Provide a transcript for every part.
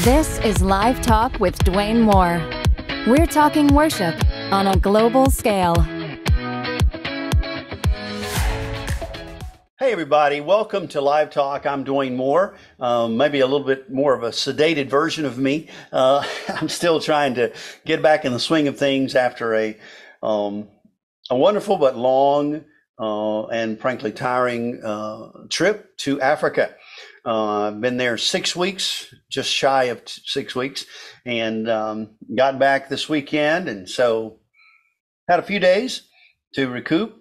This is Live Talk with Dwayne Moore. We're talking worship on a global scale. Hey, everybody, welcome to Live Talk. I'm Dwayne Moore. Um, maybe a little bit more of a sedated version of me. Uh, I'm still trying to get back in the swing of things after a, um, a wonderful but long uh, and frankly tiring uh, trip to Africa. Uh, I've been there six weeks, just shy of t- six weeks, and um, got back this weekend. And so had a few days to recoup.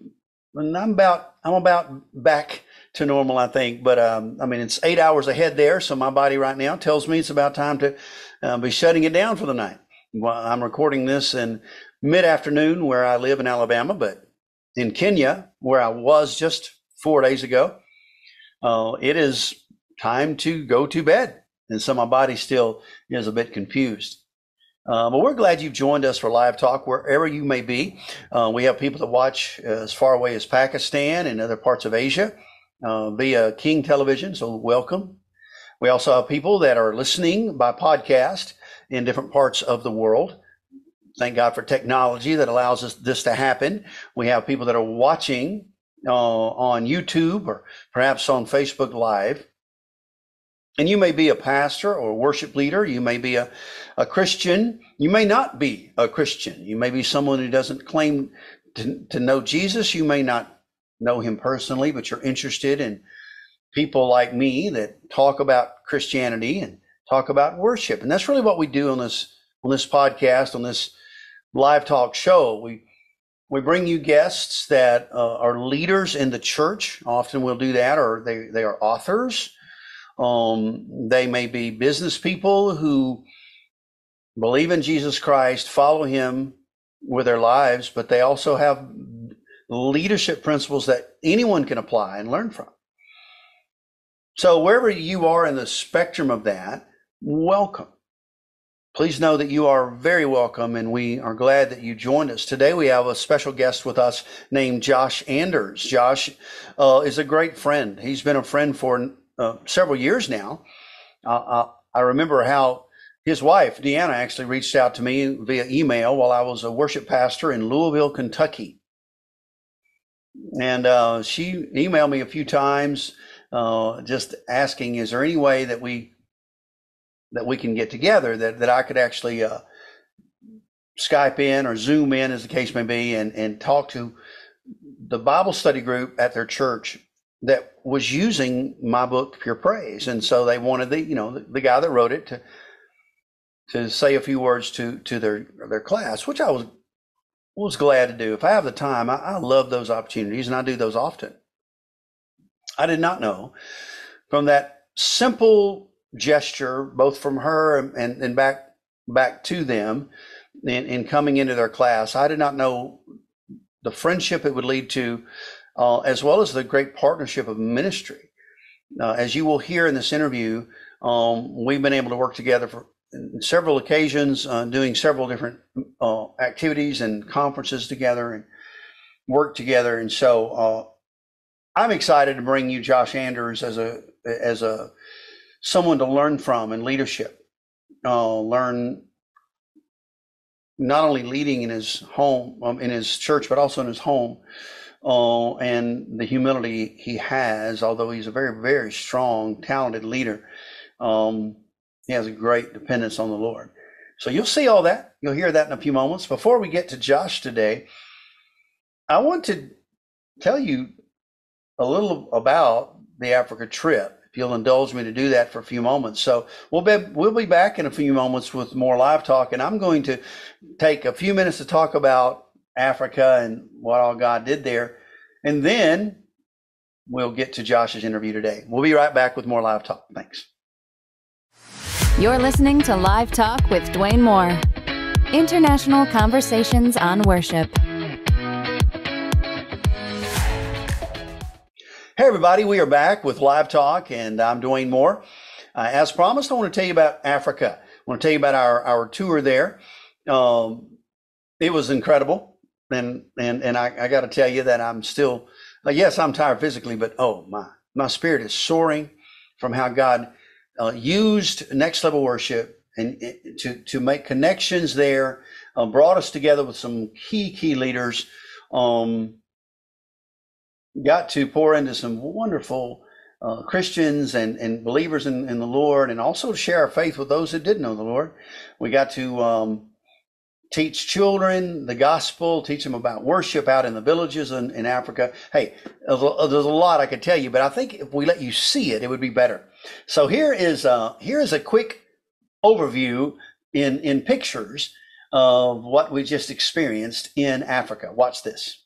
And I'm about I'm about back to normal, I think. But um, I mean, it's eight hours ahead there, so my body right now tells me it's about time to uh, be shutting it down for the night. Well, I'm recording this in mid afternoon where I live in Alabama, but in Kenya, where I was just four days ago, uh, it is time to go to bed. And so my body still is a bit confused. Uh, but we're glad you've joined us for live talk wherever you may be. Uh, we have people that watch as far away as Pakistan and other parts of Asia uh, via King Television, so welcome. We also have people that are listening by podcast in different parts of the world. Thank God for technology that allows us this to happen. We have people that are watching uh, on YouTube or perhaps on Facebook Live. And you may be a pastor or a worship leader. You may be a, a Christian. You may not be a Christian. You may be someone who doesn't claim to, to know Jesus. You may not know him personally, but you're interested in people like me that talk about Christianity and talk about worship. And that's really what we do on this on this podcast, on this live talk show. We we bring you guests that uh, are leaders in the church. Often we'll do that, or they, they are authors um, they may be business people who believe in Jesus Christ, follow him with their lives, but they also have leadership principles that anyone can apply and learn from. So, wherever you are in the spectrum of that, welcome. Please know that you are very welcome, and we are glad that you joined us. Today, we have a special guest with us named Josh Anders. Josh uh, is a great friend. He's been a friend for uh, several years now. Uh, I remember how his wife, Deanna, actually reached out to me via email while I was a worship pastor in Louisville, Kentucky. And uh, she emailed me a few times uh, just asking, is there any way that we that we can get together that, that I could actually uh, Skype in or Zoom in, as the case may be, and, and talk to the Bible study group at their church that was using my book pure praise. And so they wanted the you know the, the, guy that wrote it to to say a few words to to their their class which i was was glad to do. If i have the time i, I love those opportunities and i do those often. I did not know from that simple gesture both from her and and back back to them in, in coming into their class i did not know the friendship it would lead to uh, as well as the great partnership of ministry. Uh, as you will hear in this interview, um, we've been able to work together for several occasions, uh, doing several different uh, activities and conferences together and work together. And so uh, I'm excited to bring you Josh Anders as a as a someone to learn from in leadership. Uh, learn not only leading in his home, um, in his church, but also in his home uh, and the humility he has, although he's a very, very strong, talented leader, um, he has a great dependence on the Lord. So you'll see all that. You'll hear that in a few moments. Before we get to Josh today, I want to tell you a little about the Africa trip. If you'll indulge me to do that for a few moments. So we'll be we'll be back in a few moments with more live talk, and I'm going to take a few minutes to talk about Africa and what all God did there. And then we'll get to Josh's interview today. We'll be right back with more live talk. Thanks. You're listening to Live Talk with Dwayne Moore, international conversations on worship. Hey, everybody, we are back with Live Talk, and I'm Dwayne Moore. Uh, as promised, I want to tell you about Africa. I want to tell you about our, our tour there. Um, it was incredible and and and I, I got to tell you that I'm still uh, yes I'm tired physically, but oh my my spirit is soaring from how God uh, used Next Level Worship and to to make connections there. Uh, brought us together with some key key leaders. Um, got to pour into some wonderful uh, Christians and, and believers in, in the Lord, and also share our faith with those that didn't know the Lord. We got to um, teach children the gospel, teach them about worship out in the villages in, in Africa. Hey, there's a, there's a lot I could tell you, but I think if we let you see it, it would be better. So here is a, here is a quick overview in, in pictures of what we just experienced in Africa. Watch this.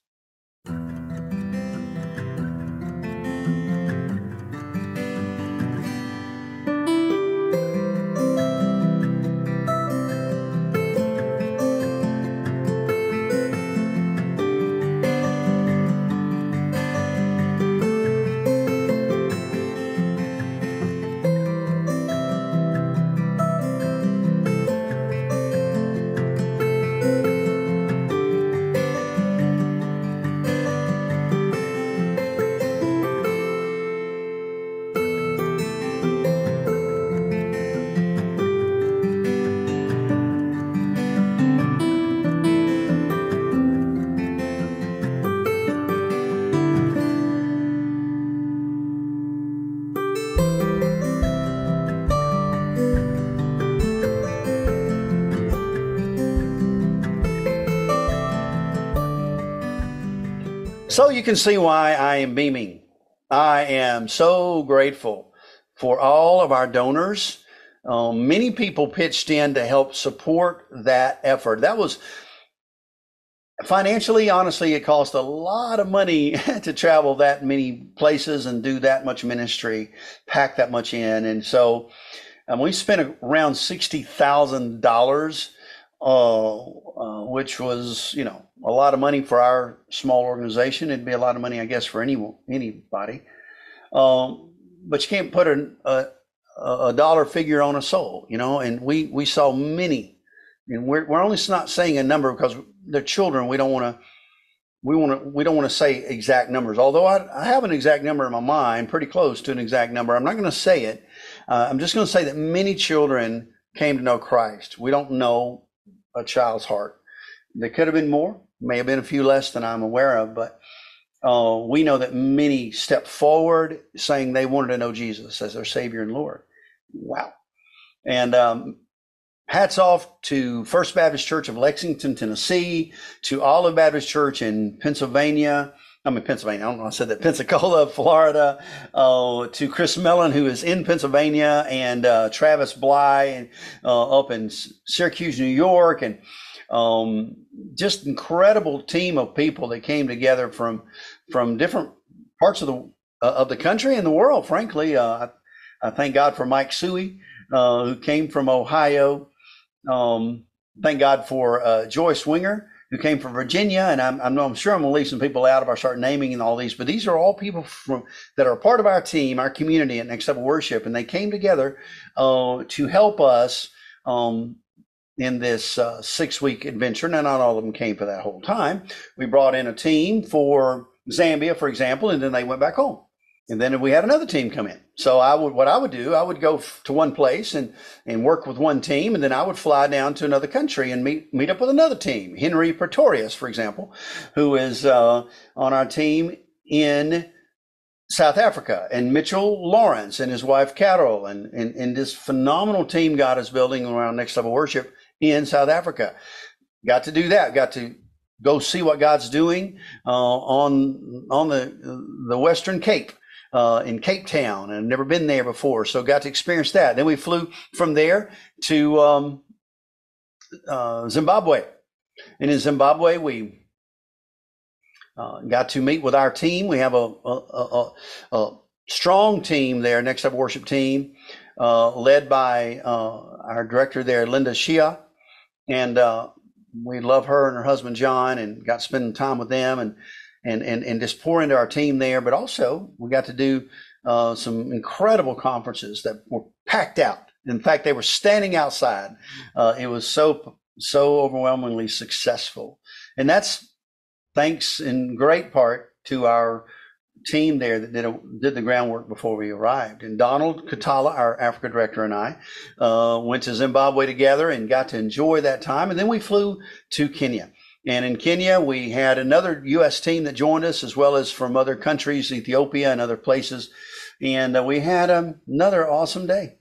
So you can see why I am beaming. I am so grateful for all of our donors. Um, many people pitched in to help support that effort. That was financially, honestly, it cost a lot of money to travel that many places and do that much ministry, pack that much in. And so um, we spent around $60,000 uh, uh, which was, you know, a lot of money for our small organization. It'd be a lot of money, I guess, for any anybody. Um, but you can't put a, a, a dollar figure on a soul, you know. And we we saw many, and we're we're only not saying a number because they're children. We don't want to. We want to. We don't want to say exact numbers. Although I, I have an exact number in my mind, pretty close to an exact number. I'm not going to say it. Uh, I'm just going to say that many children came to know Christ. We don't know a child's heart. There could have been more, may have been a few less than I'm aware of, but uh, we know that many stepped forward saying they wanted to know Jesus as their Savior and Lord. Wow. And um, hats off to First Baptist Church of Lexington, Tennessee, to Olive Baptist Church in Pennsylvania. I'm in Pennsylvania. I don't know. I said that Pensacola, Florida. Uh, to Chris Mellon, who is in Pennsylvania, and uh, Travis Bly, uh, up in Syracuse, New York, and um, just incredible team of people that came together from from different parts of the uh, of the country and the world. Frankly, uh, I, I, thank God for Mike Suey, uh, who came from Ohio. Um, thank God for Joyce Winger who came from Virginia, and I'm, I'm, I'm sure I'm going to leave some people out if I start naming and all these, but these are all people from that are part of our team, our community at Next Level Worship, and they came together uh, to help us um, in this uh, six week adventure. Now, not all of them came for that whole time. We brought in a team for Zambia, for example, and then they went back home and then we had another team come in. So I would, what I would do, I would go to one place and and work with one team, and then I would fly down to another country and meet meet up with another team. Henry Pretorius, for example, who is uh, on our team in South Africa, and Mitchell Lawrence and his wife Carol, and, and and this phenomenal team God is building around Next Level Worship in South Africa. Got to do that. Got to go see what God's doing uh, on on the the Western Cape uh, in Cape Town and never been there before, so got to experience that. Then we flew from there to um, uh, Zimbabwe, and in Zimbabwe we uh, got to meet with our team. We have a, a, a, a strong team there, Next Level Worship team, uh, led by uh, our director there, Linda Shia, and uh, we love her and her husband John, and got spending time with them and and and and just pour into our team there. But also, we got to do uh, some incredible conferences that were packed out. In fact, they were standing outside. Uh, it was so so overwhelmingly successful, and that's thanks in great part to our team there that did a, did the groundwork before we arrived. And Donald Katala, our Africa director, and I uh, went to Zimbabwe together and got to enjoy that time. And then we flew to Kenya. And in Kenya, we had another U.S. team that joined us, as well as from other countries, Ethiopia and other places. And uh, we had um, another awesome day.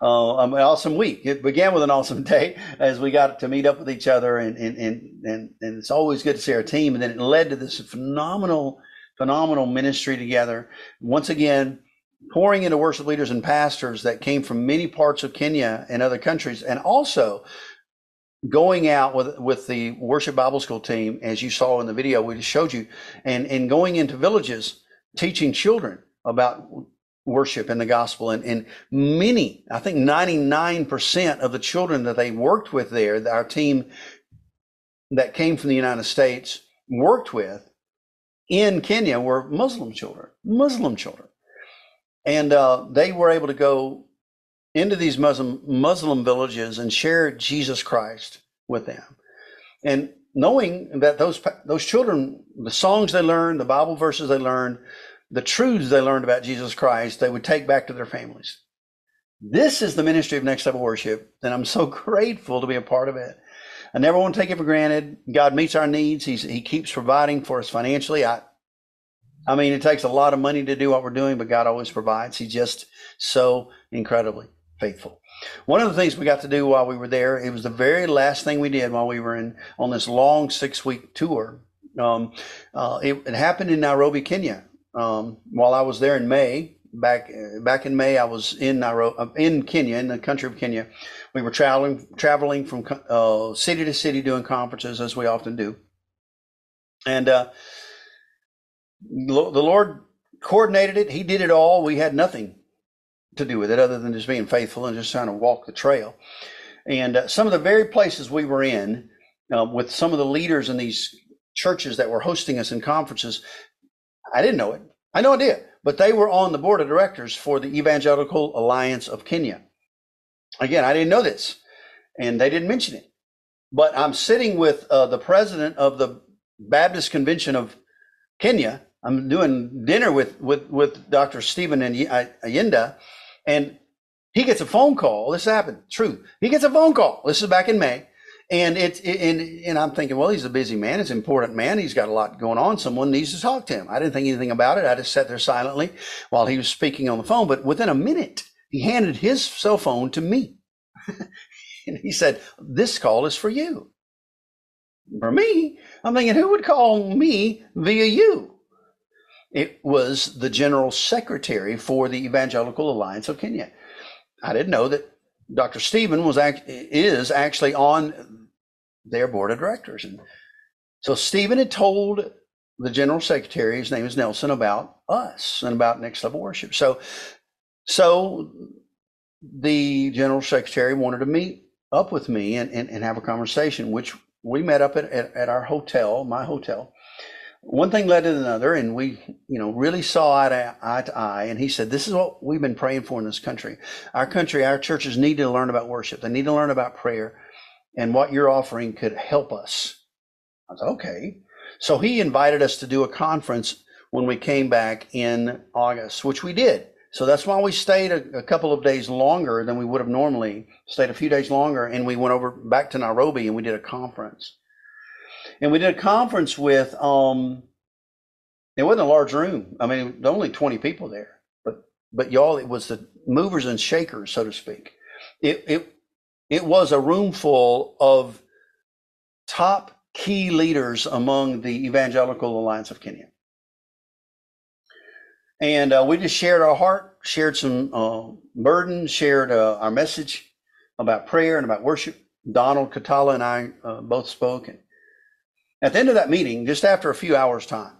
Uh, an awesome week. It began with an awesome day as we got to meet up with each other, and and and and, and it's always good to see our team. And then it led to this phenomenal phenomenal ministry together. Once again, pouring into worship leaders and pastors that came from many parts of Kenya and other countries, and also going out with with the worship Bible school team, as you saw in the video we just showed you, and and going into villages teaching children about worship and the gospel and, and many i think 99% of the children that they worked with there our team that came from the united states worked with in Kenya were Muslim children, Muslim children. And uh, they were able to go into these Muslim, Muslim villages and share Jesus Christ with them. And knowing that those, those children, the songs they learned, the Bible verses they learned, the truths they learned about Jesus Christ, they would take back to their families. This is the ministry of Next Level Worship, and I'm so grateful to be a part of it. I never want to take it for granted. God meets our needs. He's, he keeps providing for us financially. I, I mean, it takes a lot of money to do what we're doing, but God always provides. He's just so incredibly faithful. One of the things we got to do while we were there, it was the very last thing we did while we were in on this long six week tour. Um, uh, it, it, happened in Nairobi, Kenya. Um, while I was there in May, back back in May, I was in Nairobi, uh, in Kenya, in the country of Kenya. We were traveling traveling from uh, city to city doing conferences as we often do, and uh, the Lord coordinated it. He did it all. We had nothing to do with it other than just being faithful and just trying to walk the trail. And uh, some of the very places we were in, uh, with some of the leaders in these churches that were hosting us in conferences, I didn't know it. I know I did, but they were on the board of directors for the Evangelical Alliance of Kenya. Again, I didn't know this, and they didn't mention it. But I'm sitting with uh, the president of the Baptist Convention of Kenya. I'm doing dinner with with with Dr. Stephen and Ayinda, and he gets a phone call. This happened, true. He gets a phone call. This is back in May, and it's and and I'm thinking, well, he's a busy man. He's an important man. He's got a lot going on. Someone needs to talk to him. I didn't think anything about it. I just sat there silently while he was speaking on the phone. But within a minute, he handed his cell phone to me. and he said, This call is for you. For me? I'm thinking, who would call me via you? It was the general secretary for the Evangelical Alliance of Kenya. I didn't know that Dr. Stephen was act- is actually on their board of directors. And so Stephen had told the general secretary, his name is Nelson, about us and about Next Level Worship. So so the general secretary wanted to meet up with me and, and, and have a conversation, which we met up at, at, at, our hotel, my hotel. One thing led to another, and we, you know, really saw eye to, eye to eye. And he said, "This is what we've been praying for in this country. Our country, our churches need to learn about worship. They need to learn about prayer, and what you're offering could help us." I was okay. So he invited us to do a conference when we came back in August, which we did. So that's why we stayed a, a, couple of days longer than we would have normally stayed a few days longer. And we went over back to Nairobi and we did a conference. And we did a conference with, um, it wasn't a large room. I mean, only 20 people there, but, but y'all, it was the movers and shakers, so to speak. It, it, it was a room full of top key leaders among the Evangelical Alliance of Kenya. And uh, we just shared our heart, shared some uh, burdens, shared uh, our message about prayer and about worship. Donald Katala and I uh, both spoke. And at the end of that meeting, just after a few hours' time,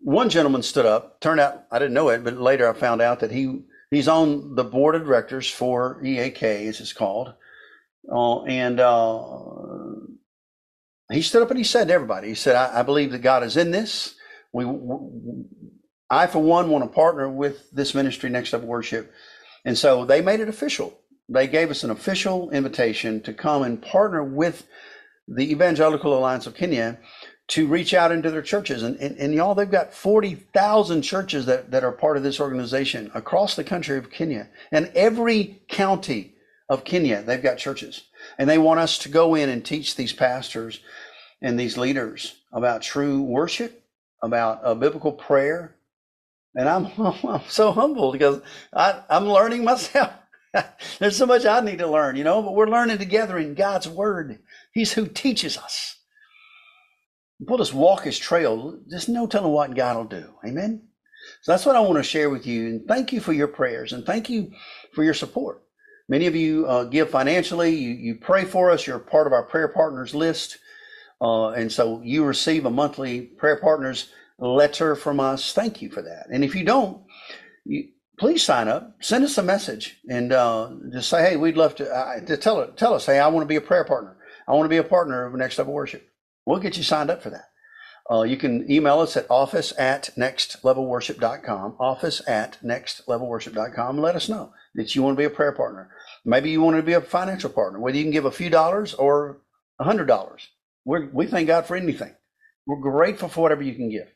one gentleman stood up. Turned out I didn't know it, but later I found out that he he's on the board of directors for EAK, as it's called. Uh, and uh, he stood up and he said to everybody, he said, I, I believe that God is in this. We, I, for one, want to partner with this ministry, Next Level Worship. And so they made it official. They gave us an official invitation to come and partner with the Evangelical Alliance of Kenya to reach out into their churches. And, and, and y'all, they've got 40,000 churches that, that are part of this organization across the country of Kenya. And every county of Kenya, they've got churches. And they want us to go in and teach these pastors and these leaders about true worship, about a biblical prayer. And I'm, I'm so humbled because I, I'm learning myself. There's so much I need to learn, you know, but we're learning together in God's Word. He's who teaches us. We'll walk his trail. There's no telling what God will do. Amen. So that's what I want to share with you. And thank you for your prayers and thank you for your support. Many of you uh, give financially. You, you pray for us. You're part of our prayer partners list. Uh, and so you receive a monthly prayer partners letter from us. Thank you for that. And if you don't, you, please sign up. Send us a message and uh, just say, "Hey, we'd love to." Uh, to tell tell us, "Hey, I want to be a prayer partner. I want to be a partner of Next Level Worship." We'll get you signed up for that. Uh, you can email us at office at nextlevelworship.com, office at nextlevelworship.com. Let us know that you want to be a prayer partner. Maybe you want to be a financial partner, whether you can give a few dollars or a hundred dollars. We thank God for anything. We're grateful for whatever you can give.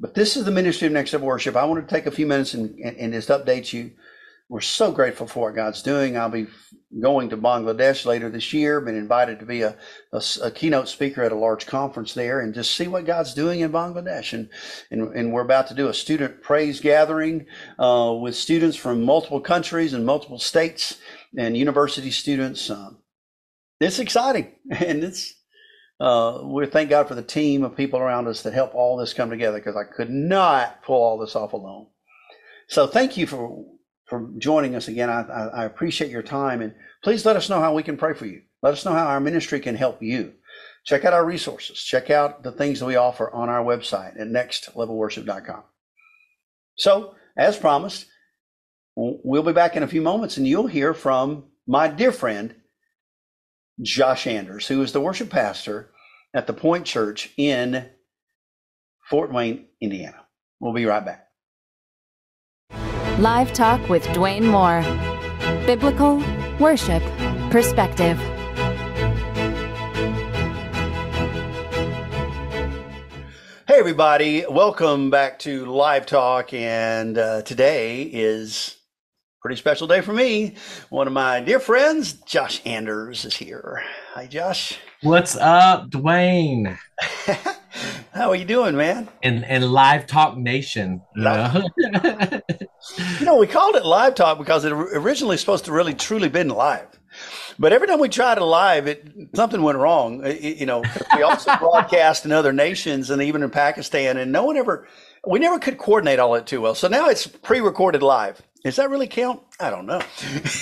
But this is the ministry of Next Level Worship. I want to take a few minutes and, and, and just update you we're so grateful for what God's doing. I'll be going to Bangladesh later this year. Been invited to be a, a, a, keynote speaker at a large conference there, and just see what God's doing in Bangladesh. And and, and we're about to do a student praise gathering uh, with students from multiple countries and multiple states and university students. Um, it's exciting, and it's uh, we thank God for the team of people around us that help all this come together because I could not pull all this off alone. So thank you for for joining us again. I, I, I, appreciate your time and please let us know how we can pray for you. Let us know how our ministry can help you. Check out our resources. Check out the things that we offer on our website at nextlevelworship.com. So, as promised, we'll be back in a few moments and you'll hear from my dear friend, Josh Anders, who is the worship pastor at the Pointe Church in Fort Wayne, Indiana. We'll be right back. Live Talk with Dwayne Moore. Biblical, worship, perspective. Hey, everybody. Welcome back to Live Talk. And uh, today is pretty special day for me. One of my dear friends, Josh Anders, is here. Hi, Josh. What's up, Dwayne? How are you doing, man? And in Live Talk Nation. You know? you know, we called it Live Talk because it originally supposed to really truly been live. But every time we tried it live, it something went wrong. It, you know, we also broadcast in other nations and even in Pakistan, and no one ever, we never could coordinate all that too well. So now it's pre-recorded live. Does that really count? I don't know.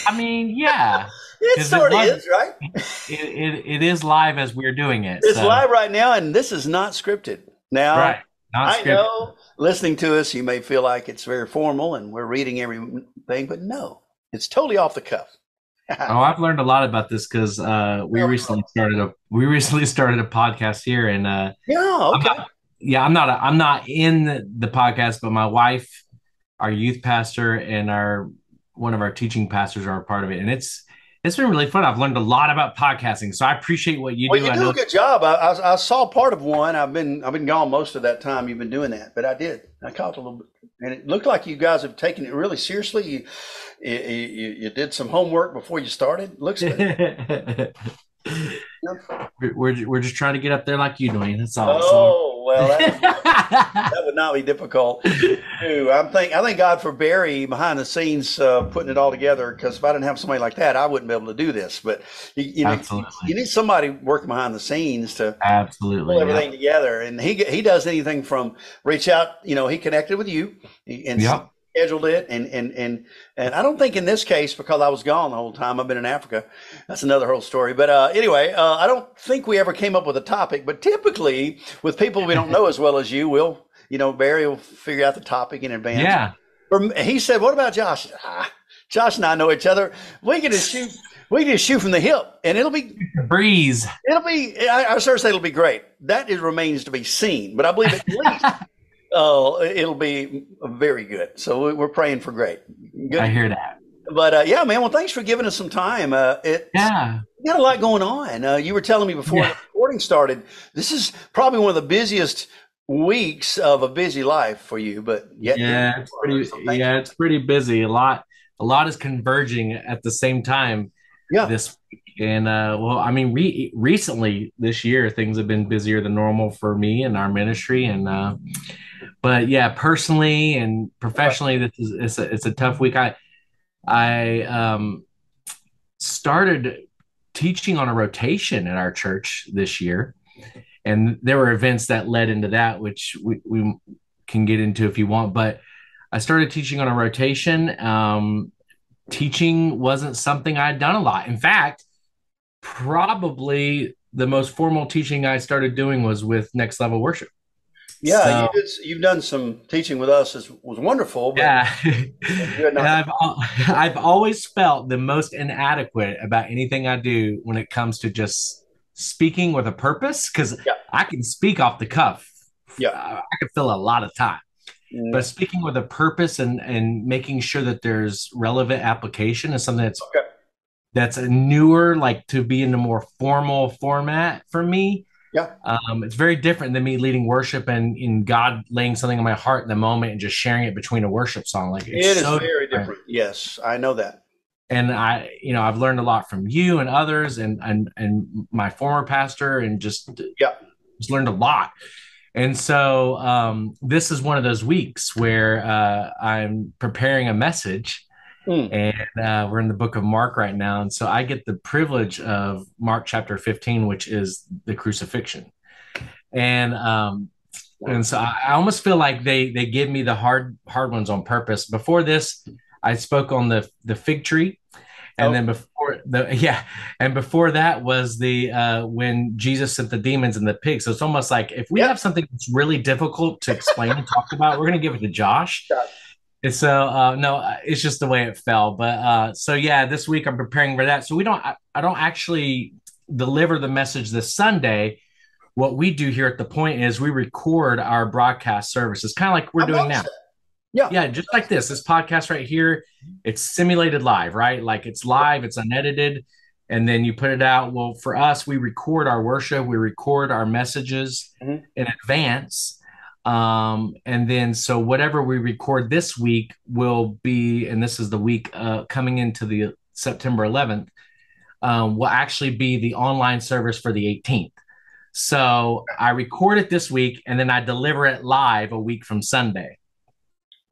I mean, yeah. it sort of is, right? It, it, it is live as we're doing it. It's so. live right now, and this is not scripted. Now, right. I know listening to us, you may feel like it's very formal and we're reading everything, but no, it's totally off the cuff. oh, I've learned a lot about this because uh, we recently started a we recently started a podcast here, and uh, yeah, okay, I'm not, yeah, I'm not a, I'm not in the, the podcast, but my wife, our youth pastor, and our one of our teaching pastors are a part of it, and it's it's been really fun. I've learned a lot about podcasting, so I appreciate what you well, do. You do a good job. I, I, I, saw part of one. I've been I've been gone most of that time. You've been doing that, but I did. I caught a little bit, and it looked like you guys have taken it really seriously. You you, you, you did some homework before you started. Looks good. we're, we're just trying to get up there like you doing. That's all. Oh, well, that, that, would not be difficult. I'm think I thank God for Barry behind the scenes uh, putting it all together. Because if I didn't have somebody like that, I wouldn't be able to do this. But you, you know, you need somebody working behind the scenes to absolutely pull everything yeah. together. And he he does anything from reach out. You know, he connected with you and yep scheduled it and and and and I don't think in this case because I was gone the whole time I've been in Africa that's another whole story. But uh, anyway uh, I don't think we ever came up with a topic but typically with people we don't know as well as you we'll you know Barry will figure out the topic in advance. Yeah. Or he said what about Josh? Ah, Josh and I know each other. We can just shoot we can just shoot from the hip and it'll be breeze. It'll be I, I sure say it'll be great. That is, remains to be seen but I believe at least Oh, it'll be very good. So we're praying for great. Good. I hear that. But uh, yeah, man. Well, thanks for giving us some time. Uh, it yeah, You got a lot going on. Uh, you were telling me before Yeah. the recording started. This is probably one of the busiest weeks of a busy life for you, but yet Yeah, it's pretty. So Yeah, it's pretty busy. A lot, a lot is converging at the same time Yeah. this week. And uh, well, I mean, re- recently this year things have been busier than normal for me and our ministry. And uh, but yeah, personally and professionally, this is it's a, it's a tough week. I I um started teaching on a rotation at our church this year, and there were events that led into that, which we, we can get into if you want. But I started teaching on a rotation. Um, teaching wasn't something I'd done a lot. In fact, probably the most formal teaching I started doing was with Next Level Worship. Yeah, So- you did, you've done some teaching with us. It was wonderful. But Yeah. had not- and I've, I've always felt the most inadequate about anything I do when it comes to just speaking with a purpose because Yeah. I can speak off the cuff. Yeah. I I can fill a lot of time. Mm, But speaking with a purpose and, and making sure that there's relevant application is something that's Okay. that's a newer, like to be in a more formal format for me. Yeah. Um, it's very different than me leading worship and in God laying something on my heart in the moment and just sharing it between a worship song. Like It it's so very different. Yes, I know that. and I, you know, I've learned a lot from you and others, and and and my former pastor, and just Yeah. just learned a lot. And so um, this is one of those weeks where uh, I'm preparing a message, Mm. and uh, we're in the book of Mark right now, and so I get the privilege of Mark chapter 15, which is the crucifixion, and um, and so I, I almost feel like they they give me the hard hard ones on purpose. Before this, I spoke on the the fig tree, and Oh. then before the yeah, and before that was the uh, when Jesus sent the demons and the pigs. So it's almost like if we Yeah. have something that's really difficult to explain and talk about, we're gonna give it to Josh. Yeah. So uh, no, uh, it's just the way it fell. But uh, so yeah, this week I'm preparing for that. So we don't I, I don't actually deliver the message this Sunday. What we do here at the Pointe is we record our broadcast services, kind of like we're I doing now. that. Yeah. Yeah, just like this. This podcast right here, it's simulated live, right? Like it's live, it's unedited, and then you put it out. Well, for us, we record our worship, we record our messages Mhm. in advance. Um, and then so whatever we record this week will be, and this is the week uh, coming into the September 11th, um, will actually be the online service for the 18th. So I record it this week and then I deliver it live a week from Sunday.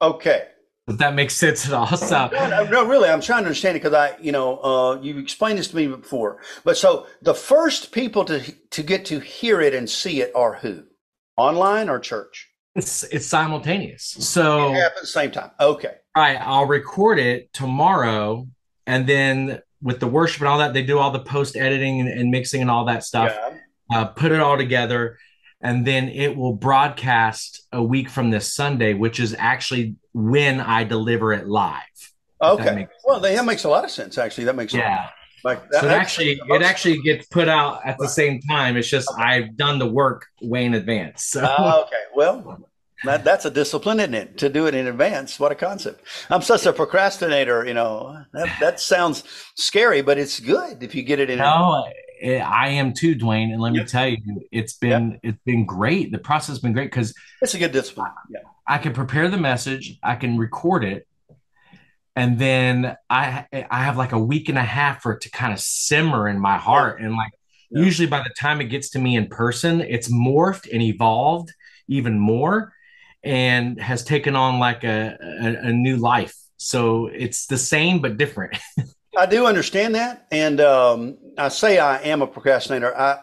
Okay. If that makes sense at all. So No, no, really, I'm trying to understand it because I, you know, uh, you explained this to me before. But so the first people to to get to hear it and see it are who? Online or church? it's it's simultaneous. So It happens at the same time. Okay. all right, I'll record it tomorrow, and then with the worship and all that, they do all the post editing and, and mixing and all that stuff. Yeah. uh, put it all together, and then it will broadcast a week from this Sunday, which is actually when I deliver it live. Okay. Well, that makes a lot of sense. Actually, that makes a lot- Yeah. Like So it actually it actually gets put out at the same time. It's just I've done the work way in advance. So Ah, okay. Well, that, that's a discipline, isn't it? To do it in advance. What a concept. I'm such a procrastinator. You know, that, that sounds scary, but it's good if you get it in. no, eh, I am too, Dwayne. And let me tell you, it's been it's been great. The process has been great because It's a good discipline. Yeah. I can prepare the message, I can record it, and then I I have like a week and a half for it to kind of simmer in my heart. And like Yeah. usually by the time it gets to me in person, it's morphed and evolved even more and has taken on like a, a, a new life. So it's the same but different. I do understand that, and um, I say I am a procrastinator. I,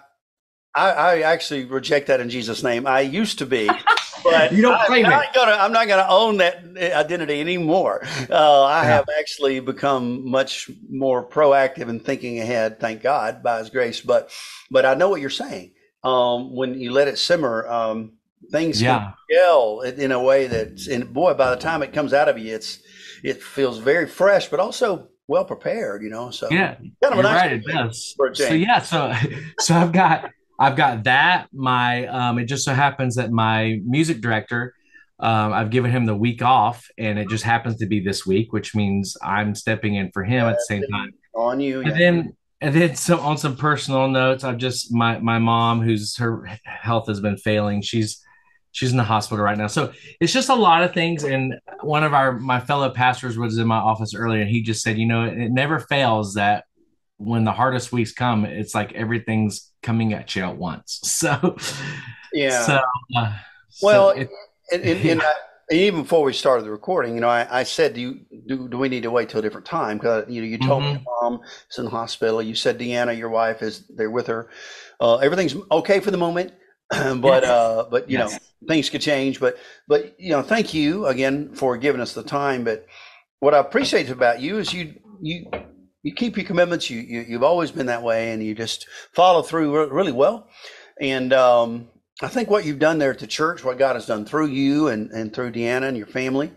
I, I actually reject that in Jesus' name. I used to be, but You don't I, claim am it. not gonna. I'm not gonna own that identity anymore. Uh, I Yeah. have actually become much more proactive and thinking ahead. Thank God by His grace. But, but I know what you're saying. Um, when you let it simmer, um, things Yeah. can gel in in a way that's. And boy, by the time it comes out of you, it's it feels very fresh, but also well prepared. You know, so yeah, kind of nice right, it does. So yeah, so so I've got I've got that. My um, it just so happens that my music director, um, I've given him the week off, and it just happens to be this week, which means I'm stepping in for him at the same time. on you. And yeah. then and then some on some personal notes, I've just my my mom, who's her health has been failing. She's she's in the hospital right now. So it's just a lot of things. And one of our my fellow pastors was in my office earlier, and he just said, you know, it, it never fails that when the hardest weeks come, it's like everything's coming at you at once. So yeah. So, uh, well, so it, and, and, and I, even before we started the recording, you know, I, I said, do you do, do we need to wait till a different time? Because you know, you told mm-hmm. me mom is in the hospital. You said Deanna, your wife, is there with her. Uh, everything's okay for the moment, but uh, but you yes. know, things could change. But but you know, thank you again for giving us the time. But what I appreciate about you is you you you keep your commitments. You, you you've always been that way, and you just follow through really well. And um, I think what you've done there at the church, what God has done through you and, and through Deanna and your family,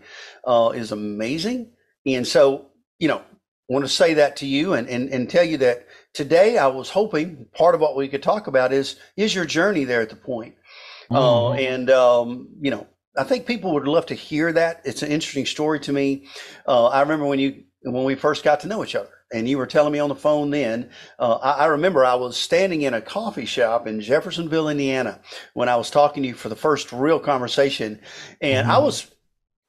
uh, is amazing. And so, you know, I want to say that to you and, and, and tell you that today I was hoping part of what we could talk about is is your journey there at the Pointe. Uh, mm-hmm. Uh, and, um, you know, I think people would love to hear that. It's an interesting story to me. Uh, I remember when you when we first got to know each other and you were telling me on the phone then. Uh, I, I, remember I was standing in a coffee shop in Jeffersonville, Indiana, when I was talking to you for the first real conversation, and mm-hmm. I was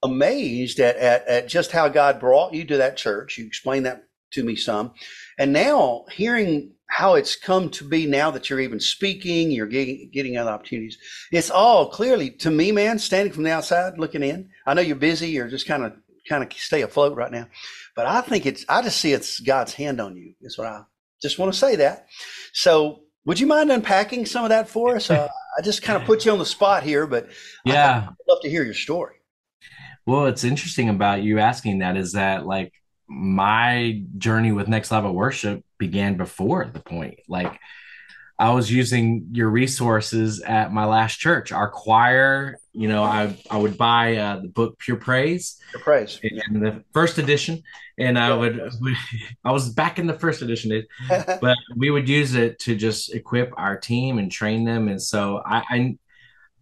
amazed at, at at just how God brought you to that church. You explained that to me some, and now hearing how it's come to be now that you're even speaking, you're getting getting other opportunities. It's all clearly to me, man, standing from the outside looking in. I know you're busy, you're just kind of kind of stay afloat right now. But I think it's, I just see it's God's hand on you. Is what I just want to say that. So would you mind unpacking some of that for us? Uh, I just kind of put you on the spot here, but yeah, I'd love to hear your story. Well, what's interesting about you asking that is that like my journey with Next Level Worship began before the Pointe. Like I was using your resources at my last church. Our choir, you know, I I would buy uh, the book Pure Praise, Pure Praise, in, the first edition, and I would I was back in the first edition, but we would use it to just equip our team and train them. And so I, I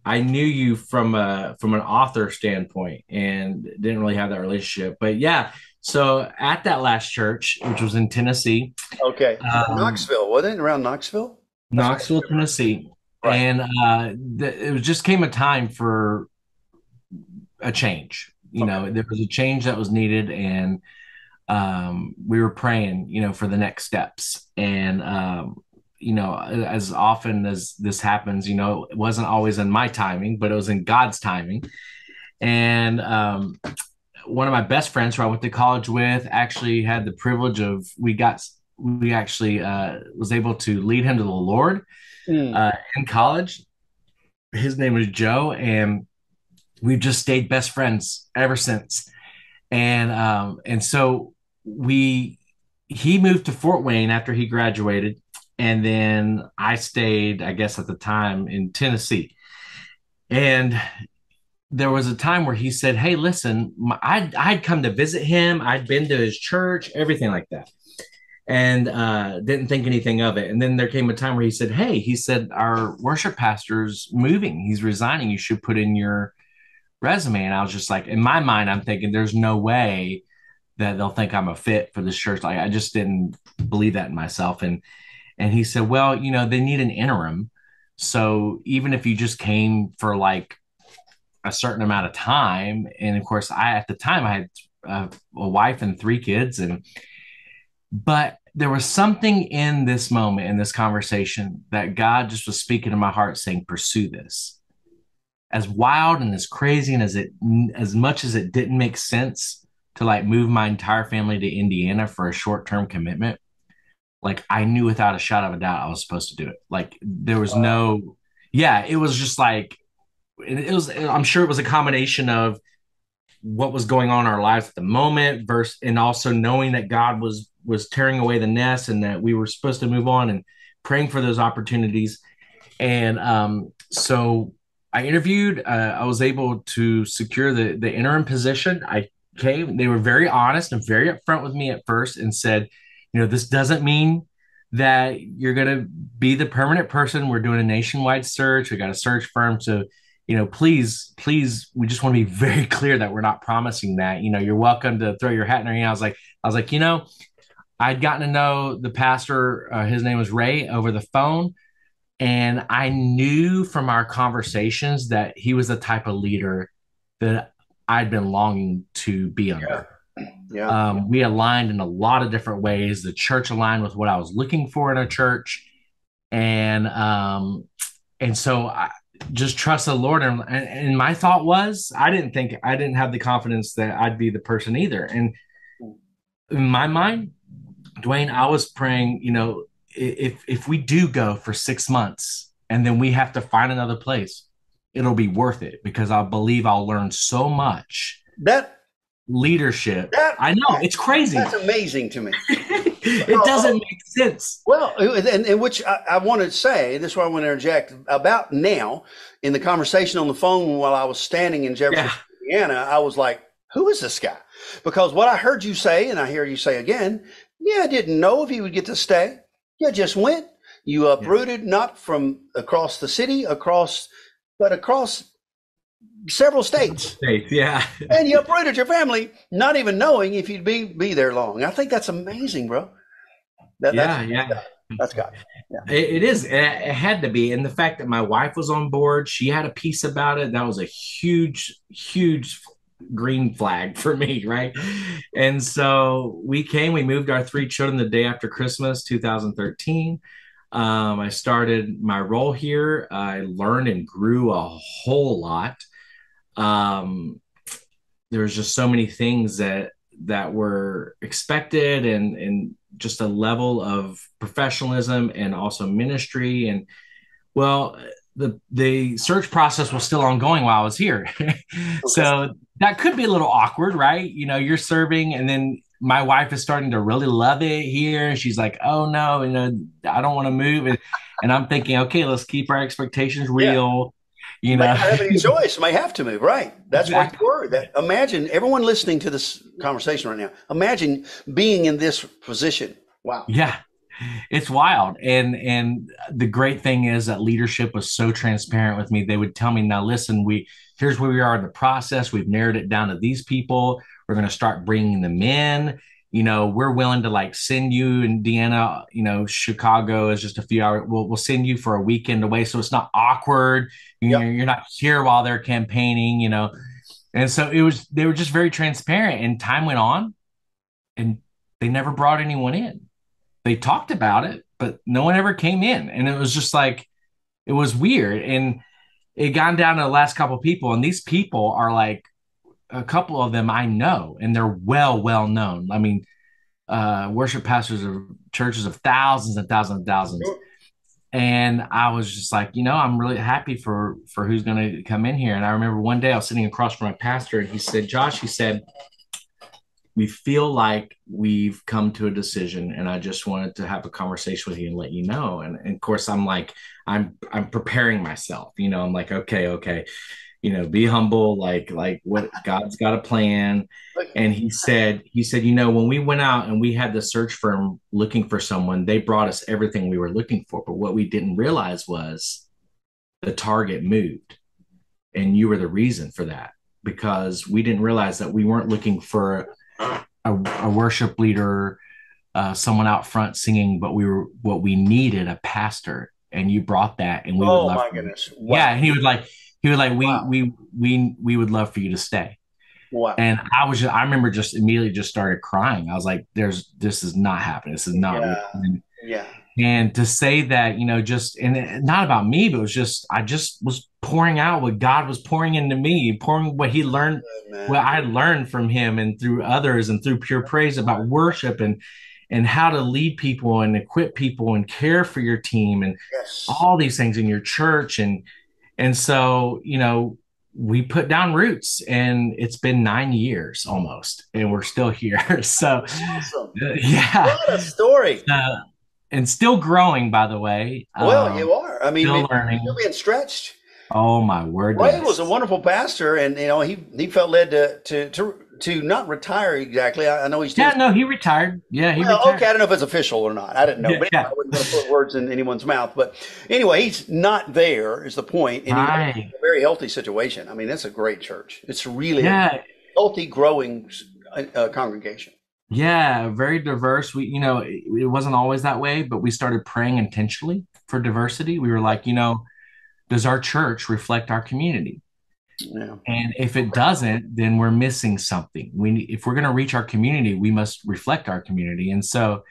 I knew you from a from an author standpoint and didn't really have that relationship. But yeah, so at that last church, which was in Tennessee, okay, um, Knoxville, wasn't it around Knoxville? Knoxville, Tennessee. Right. And uh, it just came a time for a change. You okay. know, there was a change that was needed, and um, we were praying, you know, for the next steps. And um, you know, as often as this happens, you know, it wasn't always in my timing, but it was in God's timing. And um, one of my best friends who I went to college with actually had the privilege of we got we actually uh, was able to lead him to the Lord mm. uh, in college. His name was Joe, and we've just stayed best friends ever since. And um, and so we he moved to Fort Wayne after he graduated, and then I stayed, I guess, at the time in Tennessee. And there was a time where he said, "Hey, listen, I'd I'd come to visit him. I'd been to his church, everything like that." And uh, didn't think anything of it. And then there came a time where he said, Hey, he said, our worship pastor's moving. He's resigning. You should put in your resume. And I was just like, in my mind, I'm thinking, there's no way that they'll think I'm a fit for this church. Like, I just didn't believe that in myself. And, and he said, Well, you know, they need an interim. So even if you just came for like a certain amount of time, and of course, I, at the time, I had a, a wife and three kids, and but there was something in this moment, in this conversation, that God just was speaking to my heart saying, pursue this. As wild and as crazy and as it as much as it didn't make sense to like move my entire family to Indiana for a short-term commitment, like I knew without a shot of a doubt I was supposed to do it. Like there was no, yeah, it was just like it was. I'm sure it was a combination of what was going on in our lives at the moment versus and also knowing that God was was tearing away the nest and that we were supposed to move on and praying for those opportunities. And um, so I interviewed. Uh, I was able to secure the the interim position. I came. They were very honest and very upfront with me at first and said, you know, this doesn't mean that you're going to be the permanent person. We're doing a nationwide search. We got a search firm So, you know, please, please, we just want to be very clear that we're not promising that. You know, you're welcome to throw your hat in ring. I was like, I was like, you know, I'd gotten to know the pastor. Uh, his name was Ray over the phone. And I knew from our conversations that he was the type of leader that I'd been longing to be under. Yeah. Um, we aligned in a lot of different ways. The church aligned with what I was looking for in a church, and um, and so I just trust the Lord. And, and my thought was, I didn't think I didn't have the confidence that I'd be the person either. And in my mind, Dwayne, I was praying, you know, if if we do go for six months and then we have to find another place, it'll be worth it because I believe I'll learn so much. That leadership. That, I know it's crazy. That's amazing to me. it doesn't make sense. Well, and, and which I, I want to say, this is why I want to interject about now in the conversation on the phone while I was standing in Jefferson, yeah. Indiana. I was like, "Who is this guy?" Because what I heard you say, and I hear you say again, yeah, I didn't know if he would get to stay. You just went. You uprooted yeah. not from across the city, across, but across several states. States, yeah. and you uprooted your family, not even knowing if you'd be be there long. I think that's amazing, bro. That, yeah, that's, yeah. That's God. Yeah. It, it is. It had to be, and the fact that my wife was on board, she had a peace about it. That was a huge, huge green flag for me, right? And so we came. We moved our three children the day after Christmas, 2013. Um, I started my role here. I learned and grew a whole lot um, there was just so many things that that were expected and and just a level of professionalism and also ministry and well the the search process was still ongoing while I was here. So that could be a little awkward, right? You know, you're serving and then my wife is starting to really love it here. She's like, "Oh no, you know, I don't want to move." And, and I'm thinking, "Okay, let's keep our expectations real." you know, not have any choice. May have to move. Right. That's exactly. what you were. That imagine everyone listening to this conversation right now. Imagine being in this position. Wow. Yeah. It's wild. And and the great thing is that leadership was so transparent with me. They would tell me, now listen, we here's where we are in the process. We've narrowed it down to these people. We're going to start bringing them in you know, we're willing to like send you Indiana, you know, Chicago is just a few hours. We'll, we'll send you for a weekend away. So it's not awkward. You yep. know, you're not here while they're campaigning, you know. And so it was, they were just very transparent and time went on and they never brought anyone in. They talked about it, but no one ever came in. And it was just like, it was weird. And it gone down to the last couple people. And these people are like a couple of them I know, and they're well, well known. I mean, uh, worship pastors of churches of thousands and thousands and thousands. And I was just like, you know, I'm really happy for for who's going to come in here. And I remember one day I was sitting across from my pastor, and he said, "Josh," he said, "We feel like we've come to a decision, and I just wanted to have a conversation with you and let you know." And, and of course, I'm like, I'm I'm preparing myself. You know, I'm like, okay, okay you know be humble like like what god's got a plan and he said he said you know when we went out and we had the search firm looking for someone they brought us everything we were looking for but what we didn't realize was the target moved and you were the reason for that because we didn't realize that we weren't looking for a, a worship leader uh, someone out front singing but we were what we needed a pastor and you brought that and we oh my goodness wow. yeah and he was like he was like, "We wow. we we we would love for you to stay." Wow. And I was just, I remember just immediately just started crying. I was like, "There's this is not happening. This is not." Yeah. yeah. And to say that, you know, just and not about me, but it was just I just was pouring out what God was pouring into me, pouring what He learned, Good, what I learned from Him, and through others, and through pure praise about worship and and how to lead people and equip people and care for your team and yes. all these things in your church and and so, you know, we put down roots and it's been nine years almost and we're still here. so, awesome. uh, yeah. What a story. Uh, and still growing, by the way. Well, um, you are. I mean, still learning. Still being stretched. Oh my word! Ray was a wonderful pastor, and you know he he felt led to to to to not retire exactly. I, I know he's yeah, no, he retired. Yeah, he well, retired. Okay, I don't know if it's official or not. I didn't know, yeah, but anyway, yeah. I wouldn't want to put words in anyone's mouth. But anyway, he's not there. Is the Pointe? And right. a very healthy situation. I mean, that's a great church. It's really yeah. a healthy, growing uh, congregation. Yeah, very diverse. We, you know, it, it wasn't always that way, but we started praying intentionally for diversity. We were like, you know, does our church reflect our community? Yeah. And if it doesn't, then we're missing something. We, if we're going to reach our community, we must reflect our community. And so,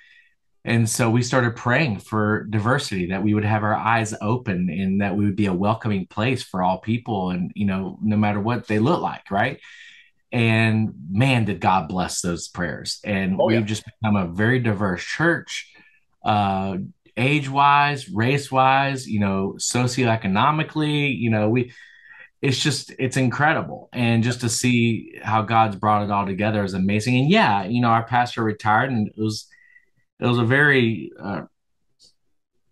and so we started praying for diversity, that we would have our eyes open and that we would be a welcoming place for all people, and you know, no matter what they look like, right? And man, did God bless those prayers. And Oh, yeah. we've just become a very diverse church, uh, age wise, race wise, you know, socioeconomically, you know, we, it's just, it's incredible. And just to see how God's brought it all together is amazing. And yeah, you know, our pastor retired and it was, it was a very, uh,